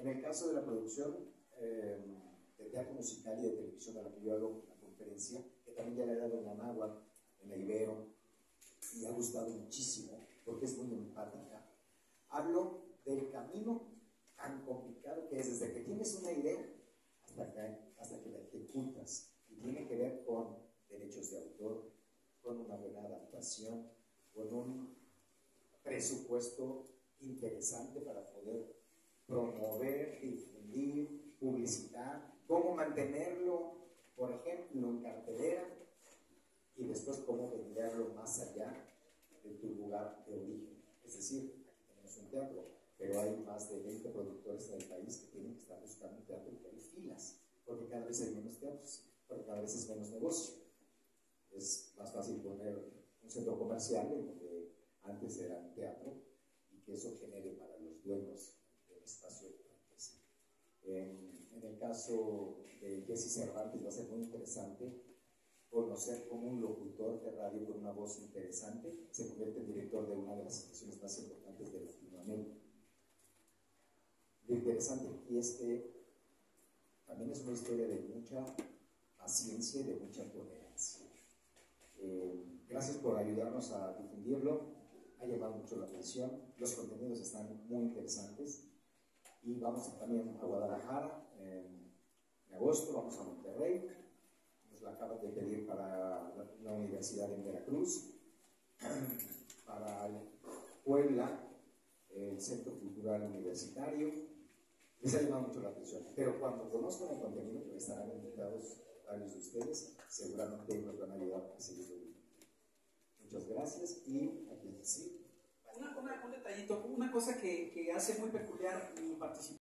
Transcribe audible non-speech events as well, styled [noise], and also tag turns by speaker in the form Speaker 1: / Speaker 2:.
Speaker 1: En el caso de la producción eh, de teatro musical y de televisión a la que yo hago la conferencia, que también ya le he dado en la Nahua, en la Ibero, y ha gustado muchísimo porque es muy empática. Hablo del camino tan complicado que es desde que tienes una idea hasta que la ejecutas y tiene que ver con derechos de autor, con una buena adaptación, con un presupuesto interesante para poder mantenerlo, por ejemplo, en cartelera y después cómo venderlo más allá de tu lugar de origen. Es decir, aquí tenemos un teatro, pero hay más de 20 productores en el país que tienen que estar buscando un teatro y hay filas, porque cada vez hay menos teatros, porque cada vez es menos negocio. Es más fácil poner un centro comercial en donde antes era un teatro y que eso genere para los dueños del espacio de empresa. El caso de Jesse Cervantes va a ser muy interesante conocer como un locutor de radio con una voz interesante se convierte en director de una de las estaciones más importantes de Latinoamérica. Lo interesante aquí es que también es una historia de mucha paciencia y de mucha tolerancia. Eh, gracias por ayudarnos a difundirlo, ha llamado mucho la atención, los contenidos están muy interesantes y vamos también a Guadalajara en agosto, vamos a Monterrey, nos la acaban de pedir para la Universidad en Veracruz, [clears throat] para Puebla, el Centro Cultural Universitario. Les ha llamado mucho la atención, pero cuando conozcan el contenido, que estarán invitados varios de ustedes, seguramente nos van a ayudar a seguirlo. Muchas gracias y aquí sí.
Speaker 2: Una, un detallito, una cosa que, que hace muy peculiar mi participación.